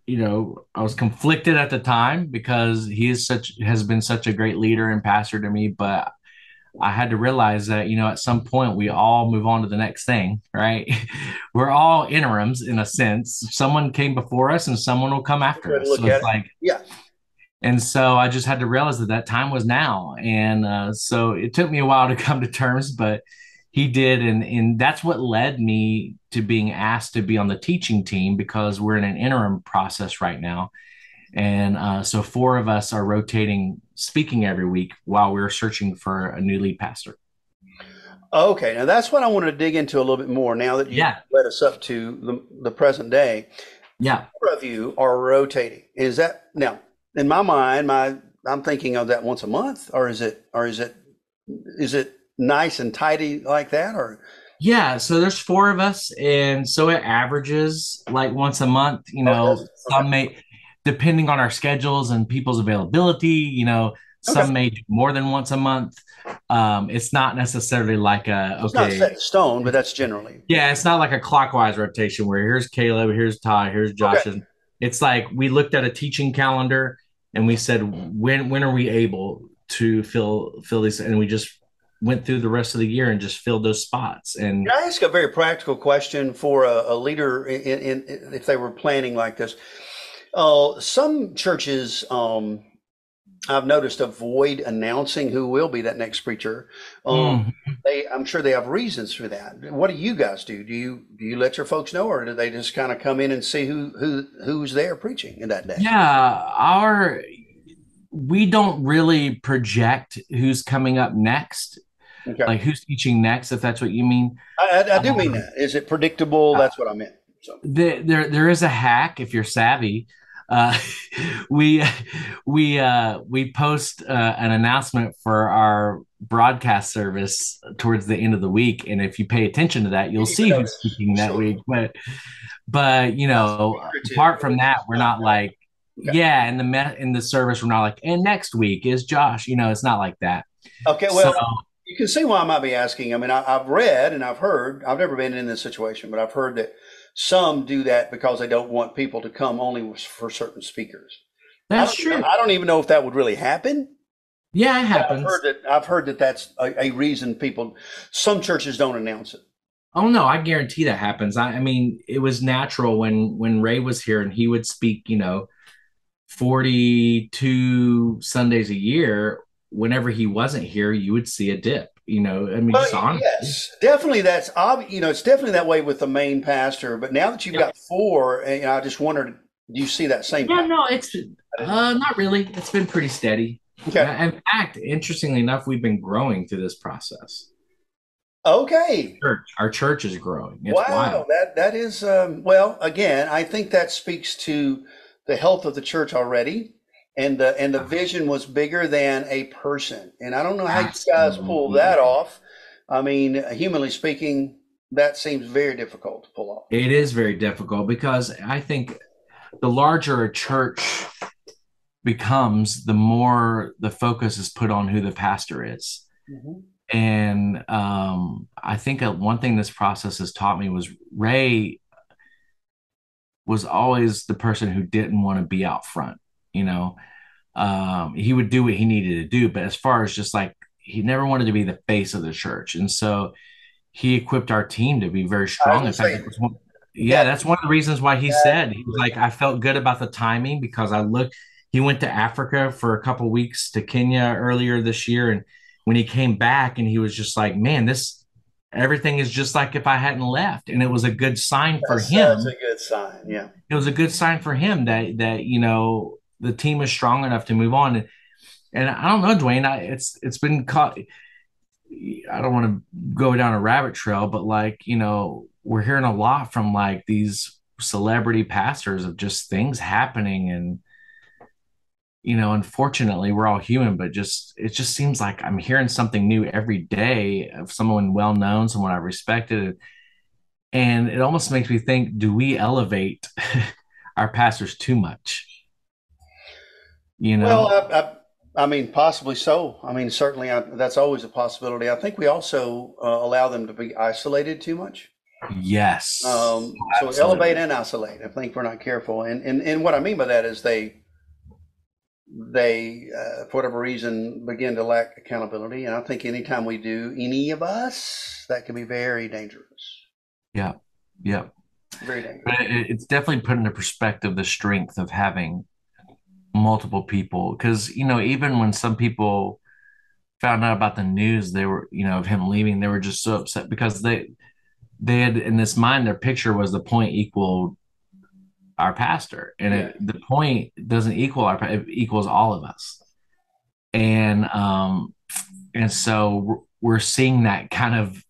you know, I was conflicted at the time because he is such, has been such a great leader and pastor to me, but I had to realize that, you know, at some point we all move on to the next thing, right? We're all interims in a sense. Someone came before us and someone will come after us. So it's it. like, Yeah. and so I just had to realize that that time was now. And uh, so it took me a while to come to terms, but he did. And, and that's what led me to being asked to be on the teaching team because we're in an interim process right now. And uh, so four of us are rotating speaking every week while we're searching for a new lead pastor. Okay, now that's what I wanted to dig into a little bit more now that you Yeah. led us up to the, the present day. Yeah. Four of you are rotating. Is that now in my mind, my I'm thinking of that once a month, or is it or is it is it nice and tidy like that? Or Yeah. So there's four of us. And so it averages like once a month, you oh, know, does it? some may, depending on our schedules and people's availability, you know, some may do more than once a month. Um, it's not necessarily like a, it's not set in stone, but that's generally. Yeah, it's not like a clockwise rotation where here's Caleb, here's Ty, here's Josh. Okay. It's like we looked at a teaching calendar and we said, when when are we able to fill fill these? And we just went through the rest of the year and just filled those spots. And Can I ask a very practical question for a, a leader in, in, in if they were planning like this? Uh, some churches, um, I've noticed, avoid announcing who will be that next preacher. Um, Mm. they, I'm sure they have reasons for that. What do you guys do? Do you do you let your folks know, or do they just kind of come in and see who who who's there preaching in that day? Yeah, our we don't really project who's coming up next, Okay. like who's teaching next, if that's what you mean. I, I, I do mean that. Is it predictable? That's what I meant. So There, there, there is a hack if you're savvy. Uh, we we uh, we post uh, an announcement for our broadcast service towards the end of the week, and if you pay attention to that, you'll see who's speaking that week. But but you know, apart from that, we're not like Okay. yeah. In the me- in the service, we're not like and next week is Josh. You know, it's not like that. okay, well. so, You can see why I might be asking. I mean, I, I've read and I've heard, I've never been in this situation, but I've heard that some do that because they don't want people to come only for certain speakers. That's don't, true. I don't even know if that would really happen. Yeah, it I've happens. heard that, I've heard that that's a, a reason people, some churches don't announce it. Oh no, I guarantee that happens. I, I mean, it was natural when when Ray was here and he would speak, you know, 42 Sundays a year. Whenever he wasn't here, you would see a dip. You know, I mean, Well, yes, definitely. That's obvious. You know, it's definitely that way with the main pastor. But now that you've Yeah. got four, and you know, I just wondered, do you see that same? Yeah, pattern? no, it's uh not really. It's been pretty steady. Okay. In fact, interestingly enough, we've been growing through this process. Okay. Church, our church is growing. It's Wow, wild. that that is um, well. Again, I think that speaks to the health of the church already, and the and the vision was bigger than a person. And I don't know how you guys pull that off. I mean, humanly speaking, that seems very difficult to pull off. It is very difficult because I think the larger a church becomes, the more the focus is put on who the pastor is. And um, I think one thing this process has taught me was Ray was always the person who didn't want to be out front. You know, um, he would do what he needed to do, but as far as just like he never wanted to be the face of the church, and so he equipped our team to be very strong. In fact, one, yeah, that's one of the reasons why he said he was like, I felt good about the timing because I looked. He went to Africa for a couple weeks to Kenya earlier this year, and when he came back, and he was just like, man, this everything is just like if I hadn't left. And it was a good sign for That's, him. that's a good sign. Yeah. It was a good sign for him that that you know the team is strong enough to move on. And, and I don't know, Dwayne. I, it's it's been caught. I don't want to go down a rabbit trail, but like you know, we're hearing a lot from like these celebrity pastors of just things happening and you know unfortunately we're all human but just it just seems like i'm hearing something new every day of someone well known someone i respected and it almost makes me think do we elevate our pastors too much you know Well, I, I, I mean, possibly so. I mean, certainly I, that's always a possibility. I think we also uh, allow them to be isolated too much. yes Um, so Absolutely. elevate and isolate. I think we're not careful. And, and, and what I mean by that is they, they, uh, for whatever reason, begin to lack accountability. And I think anytime we do, any of us, that can be very dangerous. yeah yeah Very dangerous. but it, it's definitely put into perspective the strength of having multiple people. Because you know even when some people found out about the news they were you know of him leaving they were just so upset because they they had in this mind their picture was the Pointe equal our pastor. And it, the Pointe doesn't equal our it equals all of us. And um and so we're seeing that kind of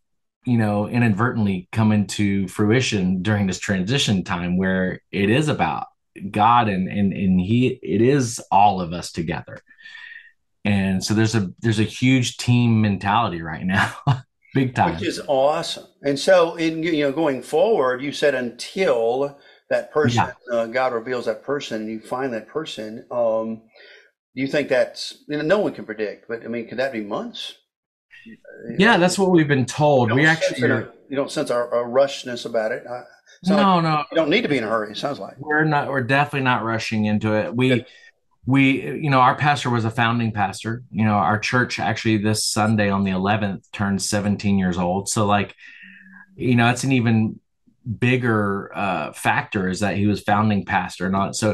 you know inadvertently come into fruition during this transition time where it is about god and and and he it is all of us together and so there's a there's a huge team mentality right now big time Which is awesome. And so, in you know, going forward, you said until that person, uh, God reveals that person, and you find that person. Um, do you think that's you know, no one can predict? But I mean, could that be months? yeah that's what we've been told we actually you don't sense a, a rushness about it. Like no no you don't need to be in a hurry. It sounds like. we're not we're definitely not rushing into it we Good. we you know our pastor was a founding pastor you know our church actually this sunday on the 11th turned 17 years old so like you know it's an even bigger uh factor is that he was founding pastor not so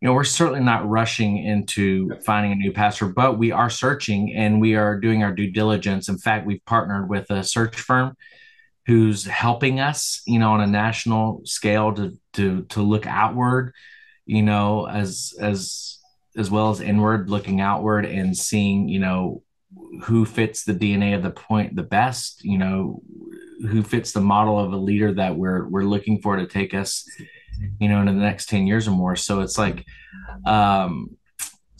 you know we're certainly not rushing into finding a new pastor but we are searching and we are doing our due diligence in fact we've partnered with a search firm who's helping us you know on a national scale to to to look outward you know as as as well as inward looking outward and seeing you know who fits the dna of the Pointe the best you know who fits the model of a leader that we're we're looking for to take us you know into the next 10 years or more. So it's like um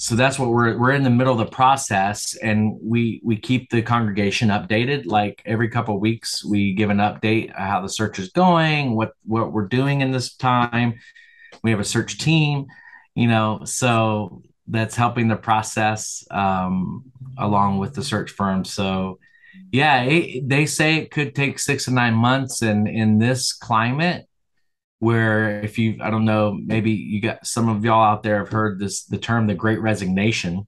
so that's what we're we're in the middle of the process and we we keep the congregation updated. Like every couple of weeks we give an update how the search is going what what we're doing in this time. We have a search team you know so that's helping the process um, along with the search firm. So yeah it, they say it could take six to nine months and in this climate where if you i don't know maybe you got some of y'all out there have heard this the term the great resignation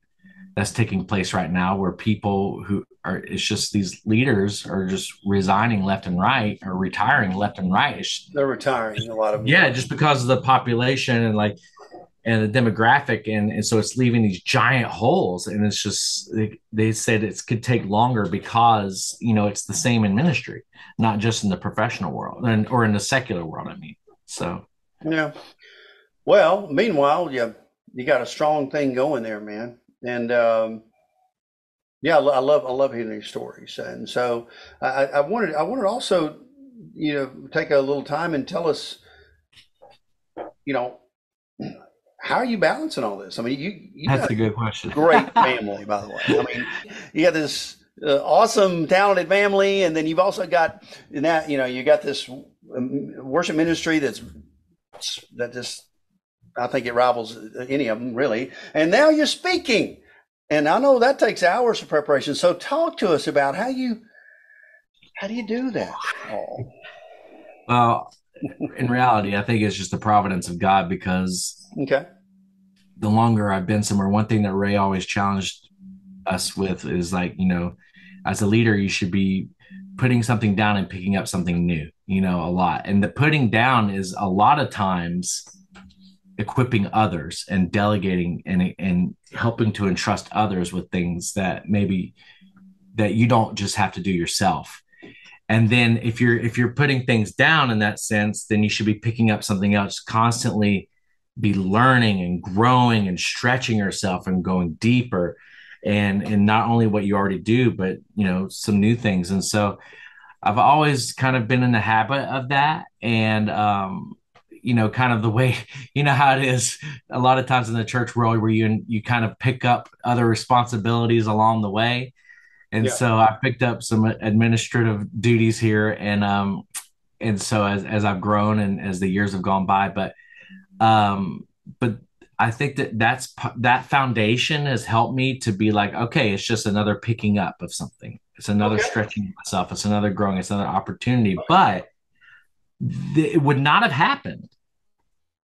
that's taking place right now where people who are it's just these leaders are just resigning left and right or retiring left and right it's, They're retiring. A lot of them. yeah just because of the population and like and the demographic and, and so it's leaving these giant holes and it's just they, they said it could take longer because you know it's the same in ministry not just in the professional world and or in the secular world i mean so Yeah. Well, meanwhile, you you got a strong thing going there, man. And um, yeah, I, I love I love hearing these stories. And so I, I wanted I wanted also you know take a little time and tell us, you know, how are you balancing all this? I mean, you you that's got a good question great family, by the way. I mean, you got this uh, awesome, talented family, and then you've also got now you know you got this Um, worship ministry that's that just I think it rivals any of them really. And now you're speaking, and I know that takes hours of preparation. So talk to us about how you how do you do that? Oh, well in reality i think it's just the providence of god because okay. the longer I've been somewhere, one thing that Ray always challenged us with is like, you know, as a leader, you should be putting something down and picking up something new, you know, a lot. And the putting down is a lot of times equipping others and delegating and and helping to entrust others with things that maybe that you don't just have to do yourself. and then if you're if you're putting things down in that sense then you should be picking up something else constantly be learning and growing and stretching yourself and going deeper and and not only what you already do but you know some new things and so i've always kind of been in the habit of that and um you know kind of the way you know how it is a lot of times in the church world where you you kind of pick up other responsibilities along the way and yeah. so i picked up some administrative duties here and um and so as as i've grown and as the years have gone by but um but I think that that's that foundation has helped me to be like, okay, it's just another picking up of something. It's another okay. stretching myself. It's another growing. It's another opportunity. But th- it would not have happened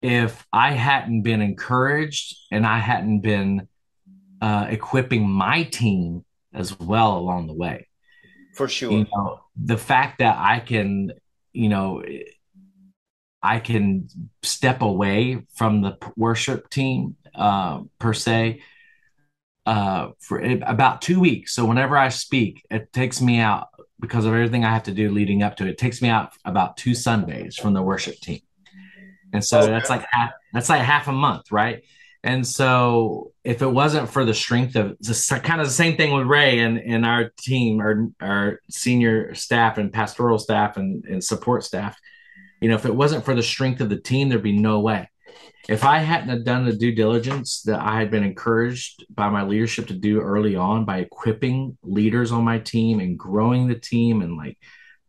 if I hadn't been encouraged and I hadn't been uh, equipping my team as well along the way. For sure. You know, the fact that I can, you know, I can step away from the worship team uh, per se uh, for about two weeks. So whenever I speak, it takes me out because of everything I have to do leading up to it. it takes me out about two Sundays from the worship team, and so okay. that's like half, that's like half a month, right? And so if it wasn't for the strength of just kind of the same thing with Ray and, and our team, our, our senior staff and pastoral staff and, and support staff, you know, if it wasn't for the strength of the team, there'd be no way. If I hadn't have done the due diligence that I had been encouraged by my leadership to do early on by equipping leaders on my team and growing the team and like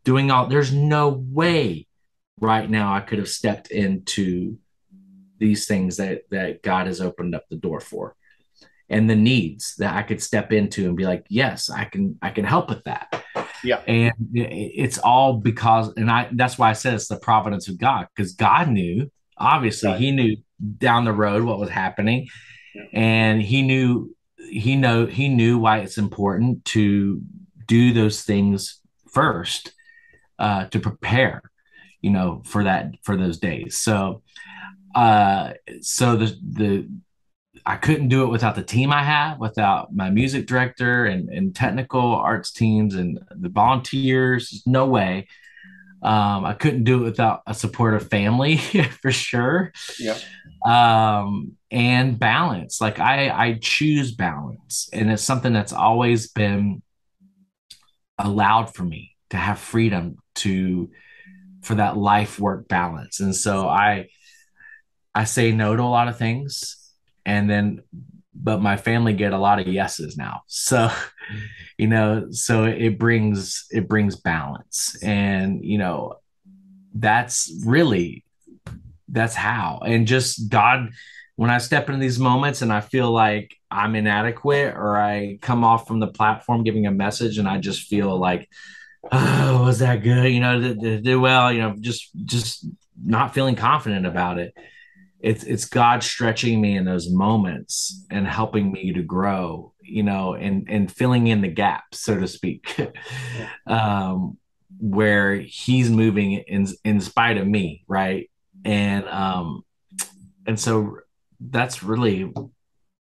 doing all, there's no way right now I could have stepped into these things that that God has opened up the door for and the needs that I could step into and be like, yes, I can I can help with that. Yeah. And it's all because, and I, that's why I said it's the providence of God, because God knew, obviously, right. He knew down the road what was happening. Yeah. And He knew, He know, He knew why it's important to do those things first uh, to prepare, you know, for that, for those days. So, uh, so the, the, I couldn't do it without the team I have, without my music director and, and technical arts teams and the volunteers. No way. Um, I couldn't do it without a supportive family for sure. Yeah. Um, and balance. Like I, I choose balance, and it's something that's always been allowed for me to have freedom to for that life work balance. And so I, I say no to a lot of things and then but my family get a lot of yeses now so you know so it brings it brings balance. And you know that's really that's how. And just god when i step into these moments and i feel like i'm inadequate or i come off from the platform giving a message and i just feel like oh was that good? You know did, did well? You know just just not feeling confident about it. It's it's God stretching me in those moments and helping me to grow, you know, and and filling in the gaps, so to speak, um, where He's moving in in spite of me, right? And um, and so that's really,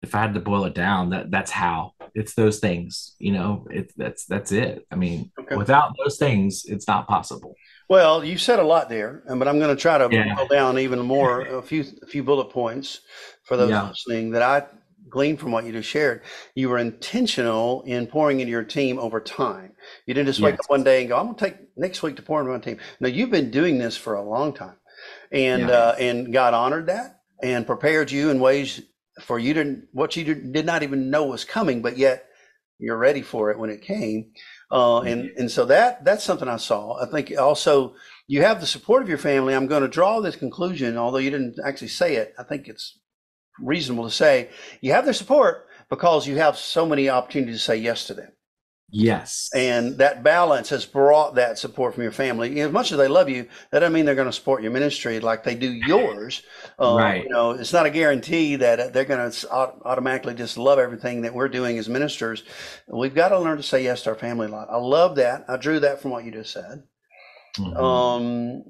if I had to boil it down, that that's how it's those things, you know, it's that's that's it. I mean, okay. without those things, it's not possible. Well, you said a lot there, and but I'm going to try to yeah. boil down even more a few a few bullet points for those yeah. listening that I gleaned from what you just shared. You were intentional in pouring into your team over time. You didn't just wake yes. up one day and go, "I'm going to take next week to pour into my team." No, you've been doing this for a long time, and yeah. uh, and God honored that and prepared you in ways for you to what you did not even know was coming, but yet you're ready for it when it came. Uh, and and so that that's something I saw. I think also you have the support of your family. I'm going to draw this conclusion, although you didn't actually say it. I think it's reasonable to say you have their support because you have so many opportunities to say yes to them. Yes. And that balance has brought that support from your family. As much as they love you, that doesn't mean they're going to support your ministry like they do yours. Uh, right. You know, it's not a guarantee that they're going to automatically just love everything that we're doing as ministers. We've got to learn to say yes to our family a lot. I love that. I drew that from what you just said. Mm-hmm. Um,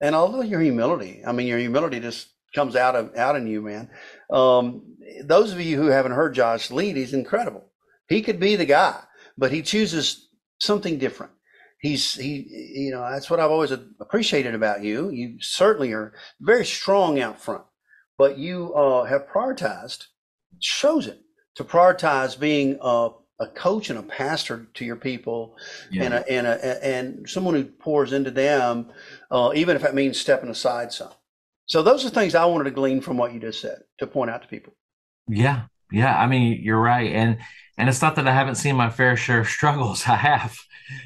and I love your humility. I mean, your humility just comes out of out in you, man. Um, those of you who haven't heard Josh lead, he's incredible. He could be the guy but he chooses something different. he's he you know that's what I've always appreciated about you. You certainly are very strong out front, but you uh, have prioritized, chosen to prioritize being a, a coach and a pastor to your people, Yeah. and a, and a, and someone who pours into them, uh, even if that means stepping aside some. So those are things I wanted to glean from what you just said to point out to people. Yeah, yeah. I mean, you're right, and and it's not that I haven't seen my fair share of struggles. I have,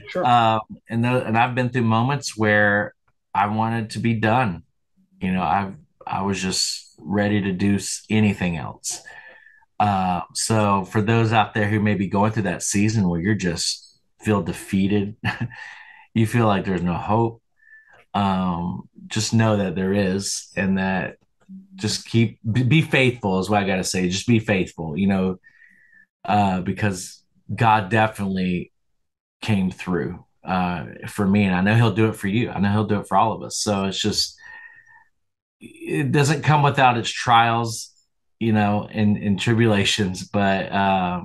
Sure. um, and the, and I've been through moments where I wanted to be done. You know, I I was just ready to do anything else. Uh, so for those out there who may be going through that season where you're just feel defeated, you feel like there's no hope. Um, just know that there is, and that just keep be, faithful is what I gotta say. Just be faithful, you know, uh, because God definitely came through uh, for me, and I know He'll do it for you. I know He'll do it for all of us. So it's just it doesn't come without its trials, you know, and, and tribulations. But uh,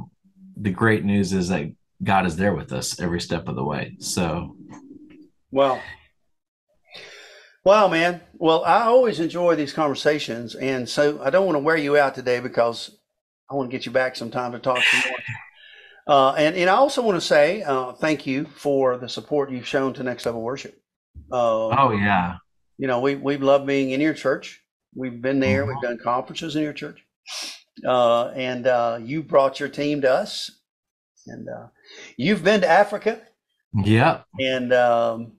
the great news is that God is there with us every step of the way. So Well, wow, man. Well, I always enjoy these conversations, and so I don't want to wear you out today because I want to get you back sometime to talk some more. Uh, and and I also want to say uh, thank you for the support you've shown to Next Level Worship. Uh, oh yeah, you know, we we love being in your church. We've been there. We've done conferences in your church, uh, and uh, you brought your team to us, and uh, you've been to Africa, Yeah. and um,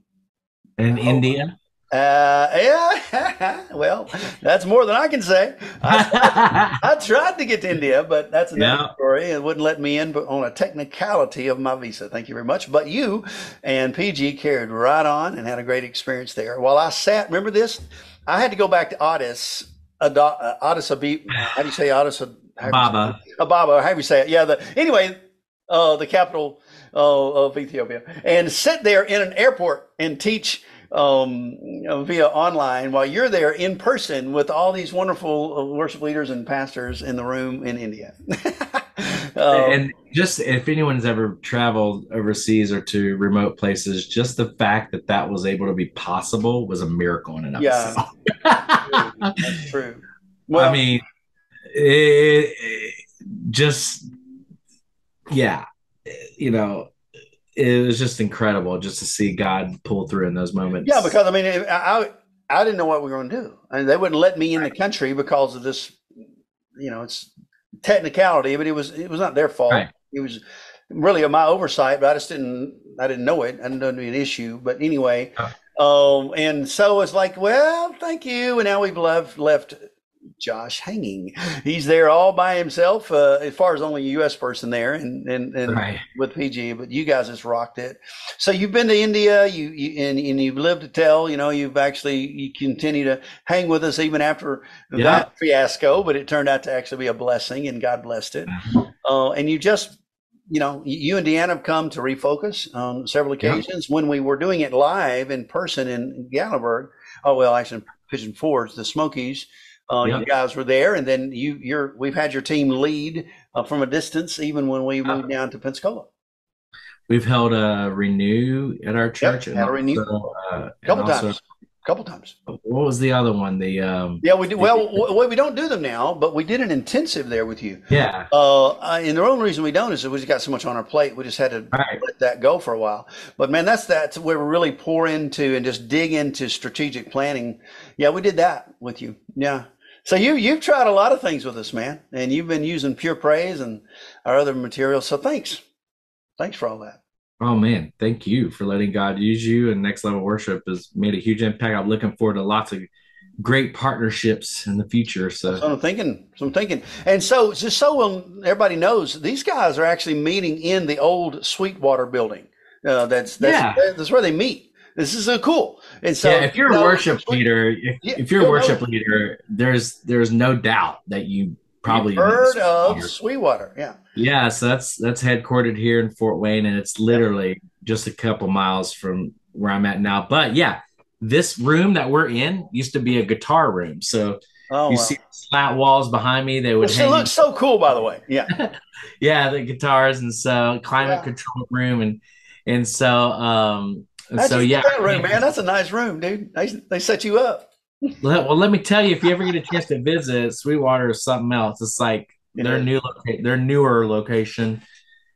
In. India. Uh, yeah. well, that's more than I can say. I, I tried to get to India, but that's another Yeah. story. It wouldn't let me in but on a technicality of my visa. Thank you very much. But you and PG carried right on and had a great experience there. While I sat, remember this? I had to go back to Addis, uh, Addis Ababa. How do you say Addis? Ab- how do you say- Baba. Ababa, however you say it. Yeah. The anyway, uh, the capital uh, of Ethiopia, and sit there in an airport and teach um, via online while you're there in person with all these wonderful uh, worship leaders and pastors in the room in India. Uh, and just if anyone's ever traveled overseas or to remote places, just the fact that that was able to be possible was a miracle in and of Yeah. itself. that's true. Well, I mean, it, it- just yeah, you know, it was just incredible just to see God pull through in those moments. Yeah, because I mean, I I, I didn't know what we were going to do, and they wouldn't let me in the country because of this. You know, it's technicality, but it was it was not their fault. Right. It was really my oversight, but I just didn't I didn't know it. I didn't know it would be an issue. But anyway, um, and so it's like, well, thank you, and now we've left left Josh hanging. He's there all by himself, uh, as far as only a U.S. person there, and and, and right. with PG, but you guys just rocked it. So you've been to India, you, you and, and you've lived to tell. You know, you've actually you continue to hang with us even after Yeah. that fiasco, but it turned out to actually be a blessing, and God blessed it. Uh, and you just, you know, you and Deanna have come to refocus on several Yeah. occasions when we were doing it live in person in Gatlinburg. Oh well, actually, Pigeon Forge, the Smokies. Uh, Yeah. You guys were there, and then you, you're. We've had your team lead uh, from a distance, even when we moved down to Pensacola. We've held a renew at our church. and had a renew. also, uh, couple also- times. couple times. What was the other one? The um, Yeah, we do. Well, we don't do them now, but we did an intensive there with you. yeah, Uh, uh, and the only reason we don't is that we just got so much on our plate. We just had to right. let that go for a while. But man, that's that's where we really pour into and just dig into strategic planning. Yeah, we did that with you. Yeah. So you you've tried a lot of things with us, man, and you've been using pure praise and our other materials. So thanks, thanks for all that. Oh man, thank you for letting God use you. And Next Level Worship has made a huge impact. I'm looking forward to lots of great partnerships in the future. So I'm thinking, so I'm thinking, and so just so well, everybody knows, these guys are actually meeting in the old Sweetwater building. Uh, that's that's Yeah. that's where they meet. This is so cool. And so, yeah, if you're a worship leader, if, Yeah, if you're a worship leader, there's there's no doubt that you probably heard of Sweetwater. Yeah. Yeah, so that's that's headquartered here in Fort Wayne, and it's literally just a couple miles from where I'm at now. But yeah, this room that we're in used to be a guitar room. So Oh, you wow. see slat walls behind me. They would hang, looks so cool, by the way. Yeah, yeah, the guitars, and so climate Yeah. control room, and and so um How'd so yeah that room, man. That's a nice room, dude. They they set you up. Well let me tell you if you ever get a chance to visit sweetwater is something else it's like their new loca- their newer location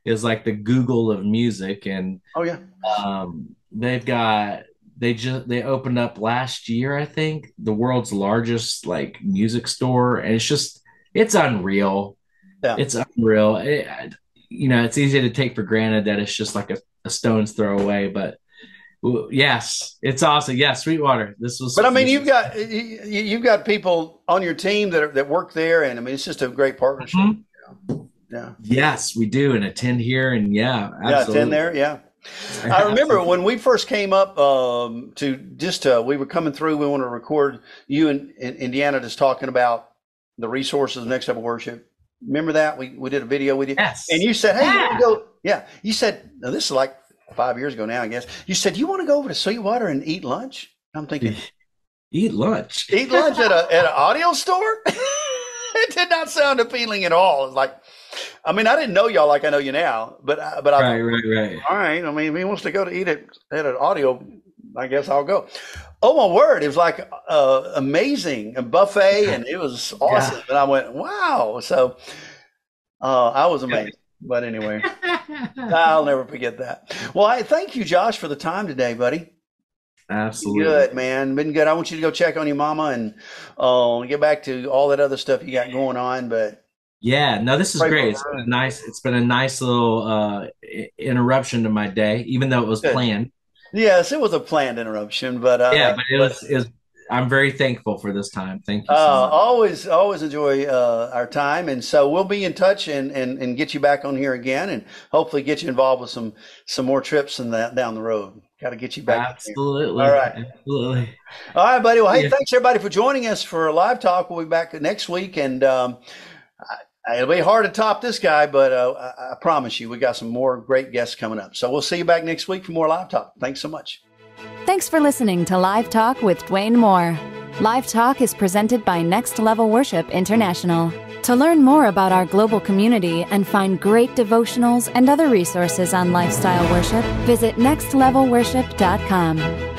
is like the google of music and Oh yeah. um they've got they just they opened up last year i think the world's largest like music store and it's just it's unreal Yeah. it's unreal It- you know it's easy to take for granted that it's just like a, a stone's throw away but yes it's awesome yeah sweetwater this was But I mean, you've got you, you've got people on your team that are, that work there, and I mean, it's just a great partnership. Mhm. Yeah. yes we do and attend here and yeah Yeah, absolutely. ten there. Yeah. I remember when we first came up um, to just uh, we were coming through. We wanted to record you in, in Indiana, just talking about the resources of Next Level Worship. Remember that we we did a video with you, yes and you said, "Hey, you Yeah. to go?" Yeah, you said, now, "This is like five years ago now, I guess." You said, "You want to go over to Sweetwater and eat lunch?" I'm thinking, eat lunch eat lunch at a at an audio store. it did not sound appealing at all. It's like, I mean, I didn't know y'all like I know you now, but I- but I right right right all right. I mean, if he wants to go to eat at, at an audio, I guess I'll go. Oh my word! It was like uh, amazing, a buffet, and it was awesome. And I went, wow. So uh, I was amazed. But anyway, I'll never forget that. Well, I thank you, Josh, for the time today, buddy. absolutely Good man, been good. I want you to go check on your mama and uh, get back to all that other stuff you got going on. But Yeah, no, this is great. It's her. been a nice. It's been a nice little uh, interruption to my day, even though it was Good. planned. yes, it was a planned interruption, but uh, yeah, but it was. It was I'm very thankful for this time. Thank you. So Uh, always, always enjoy uh, our time, and so we'll be in touch and, and and get you back on here again, and hopefully get you involved with some some more trips and that down the road. Got to get you back. Absolutely. All right. Absolutely. All right, buddy. Well, hey, Yeah. thanks everybody for joining us for a live talk. We'll be back next week, and um, I, it'll be hard to top this guy, but uh, I, I promise you, we got some more great guests coming up. So we'll see you back next week for more live talk. Thanks so much. Thanks for listening to Live Talk with Dwayne Moore. Live Talk is presented by Next Level Worship International. To learn more about our global community and find great devotionals and other resources on lifestyle worship, visit nextlevelworship.com.